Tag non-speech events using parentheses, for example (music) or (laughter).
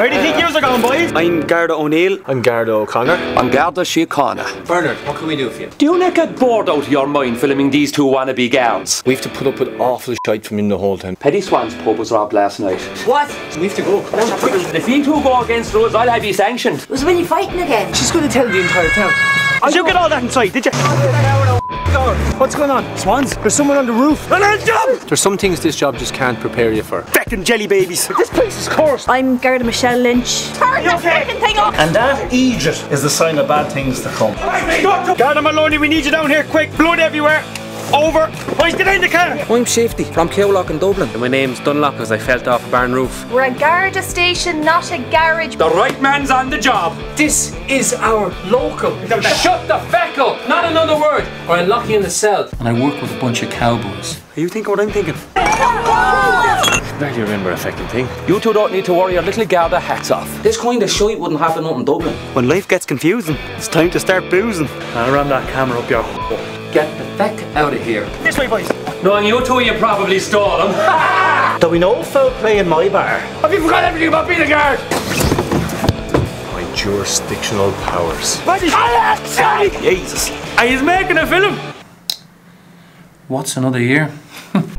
Where do you think yours are going, boys? I'm Garda O'Neill. I'm Garda O'Connor. I'm Garda Síochána. Bernard, what can we do for you? Do you not get bored out of your mind filming these two wannabe gals? We have to put up with awful shite from him the whole time. Petty Swan's pub was robbed last night. What? We have to go. If you two go against rules, I'll have you sanctioned. Was Willie fighting again? She's going to tell the entire town. Did you get all that inside, did you? What's going on? Swans, there's someone on the roof. And I'll jump! There's some things this job just can't prepare you for. Feckin' jelly babies. This place is cursed. I'm Garda Michelle Lynch. Turn the freaking thing off! And that Egypt is the sign of bad things to come. Garda Maloney, we need you down here quick. Blood everywhere. Over. Boys, get in the car. I'm Shifty from Coolock in Dublin. My name's Dunlop because I fell off a barn roof. We're a Garda station, not a garage. The right man's on the job. This is our local. Shut the feck up! Not another word, or I'll lock you in the cell. And I work with a bunch of cowboys. Are you thinking what I'm thinking? Barely remember a fucking thing. You two don't need to worry your little Garda hats off. This kind of shite wouldn't happen up in Dublin. When life gets confusing, it's time to start boozing. I'll run that camera up your (laughs) Get the feck out of here. This way, boys. Knowing you two, you probably stole them. (laughs) There'll be no foul play in my bar. Have you forgot everything about being a guard? My jurisdictional powers. What is Jesus. Are you making a film? What's another year? (laughs)